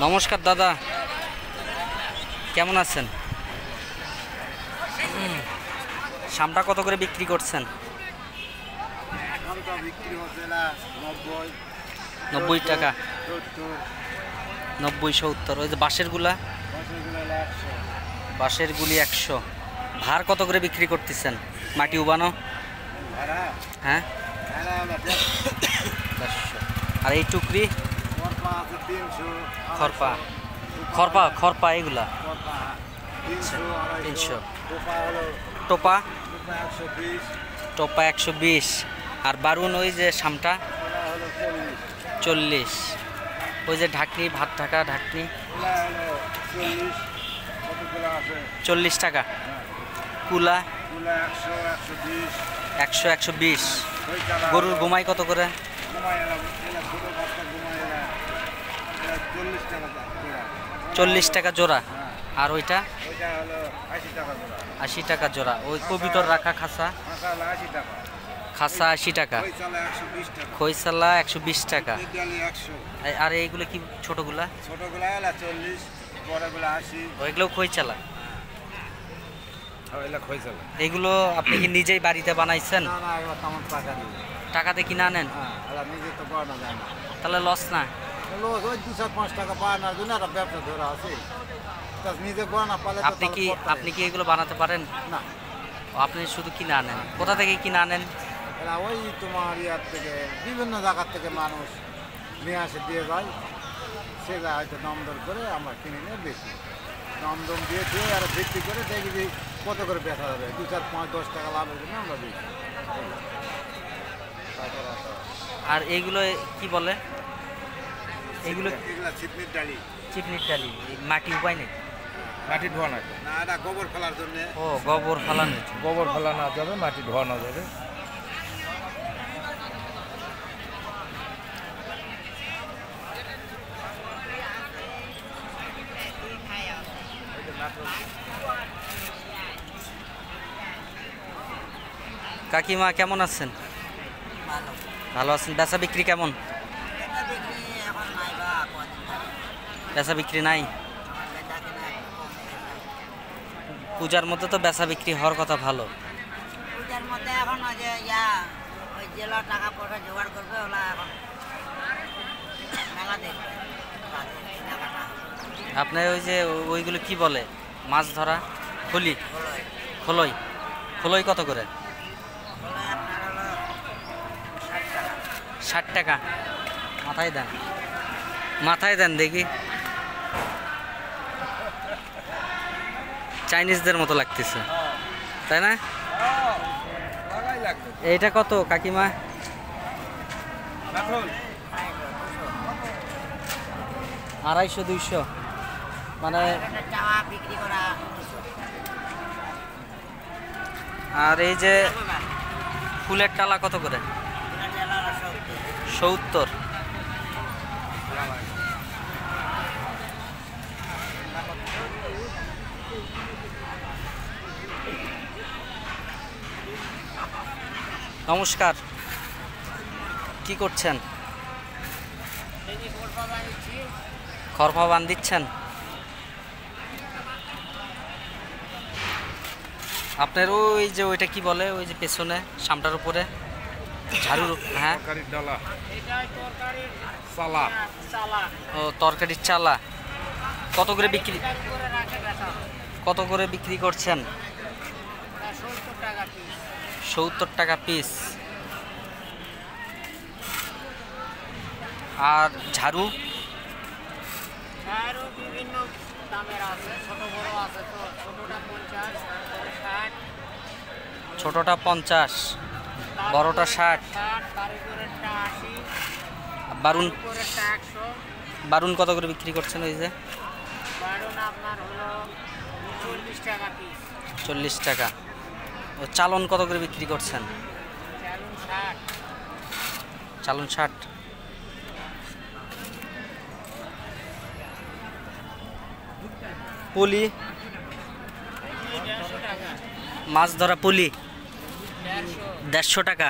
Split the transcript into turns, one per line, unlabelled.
নমস্কার দাদা। কেমন আছেন। শামটা কত করে বিক্রি করছেন?
নব্বই।
টাকা। নব্বই সত্তর। ওই যে বাঁশেরগুলা
হলো একশো।
বাঁশের গুলি একশো। ভার কত করে বিক্রি করতেছেন? মাটি উবানো? হ্যাঁ? আর এই টুকরি?
খরপা
খরপা খরপা এগুলা?
তিনশো টোপা
টোপা?
একশো বিশ।
আর বারুন ওই যে শামটা?
চল্লিশ।
ওই যে ঢাকনি ভাত ঢাকা ঢাকনি?
চল্লিশ।
টাকা।
হ্যাঁ।
কুলা?
একশো একশো বিশ।
গরুর গোমাই কত করে?
চল্লিশ টাকা জোড়া। হ্যাঁ।
আর ওইটা?
আশি টাকা জোড়া।
ওই কবিতর রাখা খাসা? খাসা আশি টাকা।
ওই চালা একশো বিশ টাকা।
খৈসালা একশো বিশ টাকা। আর এইগুলো কি ছোটগুলা?
চল্লিশ
ওইগুলো খৈচালা এগুলো আপনি কি নিজেই বাড়িতে বানাইছেন? টাকাতে কিনা আনেন?
হ্যাঁ
তাহলে লস না?
লোক ওই দু চার পাঁচ টাকা বাড়ানোর জন্য একটা ব্যবসা ধরা আছে। তা নিজে বানা পালে
আপনি কি আপনি কি এগুলো বানাতে পারেন?
না।
আপনি শুধু কিনা আনেন কোথা থেকে কিনা আনেন
ওই তোমার ইয়ার থেকে বিভিন্ন জায়গার থেকে মানুষ নিয়ে আসে দিয়ে যায়। সেটা হয়তো দাম দর করে আমরা কিনে নিয়ে বেশি দাম দম দিয়ে দিয়ে আর বিক্রি করে দেখি যে কত করে বেচা যাবে। দু চার পাঁচ দশ টাকা লাভের জন্য আমরা বেশি
আর এইগুলো কি বলে? এগুলো
এগুলা ছিপনির ডালি।
চিকনির ডালি এই মাটি উপায় নেই?
মাটি ধোয়ানো
না এটা গোবর ফেলার জন্য।
ও গোবর ফালানো
গোবর ফেলানো যাবে মাটি ধোয়ানো যাবে।
কাকিমা কেমন আছেন? ভালো আছেন। বেচা বিক্রি কেমন? বেচা বিক্রি নাই। পূজার মধ্যে তো বেচা বিক্রি হওয়ার কথা ভালো।
পূজার মধ্যে এখন ওই যে ইয়া ওই জেলা টাকা পয়সা জোগাড় করবে ওলা এখন মেলা দেখবে। বাদে
আপনি ওই যে ওইগুলো কি বলে? মাছ ধরা? খলি? খোলই। খলই কত করে?
আপনার ষাট টাকা।
মাথায় দেন। মাথায় দেন দেখি। চাইনিজদের মতো লাগতেছে তাই না এইটা কত, কাকিমা আড়াইশো, দুইশো মানে। আর এই যে ফুলের টালা কত করে
সত্তর।
নমস্কার। কি করছেন? খরফা বান দিচ্ছেন? আপনার ওই যে ওইটা কি বলে? ওই যে পেছনে সামটার উপরে? ঝাড়ুর হ্যাঁ?
ডালা।
ও তরকারির চালা। কত করে বিক্রি। কত করে বিক্রি করছেন?
সত্তর টাকা পিস।
আর ঝাড়ু?
বিভিন্ন দামের আছে ছোট বড় আছে তো ছোটটা পঞ্চাশ
ছোটটা পঞ্চাশ বড়টা ষাট। বারুন? বারুন কত করে বিক্রি করছেন ওই যে?
চল্লিশ টাকা।
ও চালন কত করে বিক্রি করছেন?
চালন ষাট।
পুলি? মাছ ধরা পুলি? দেড়শো টাকা।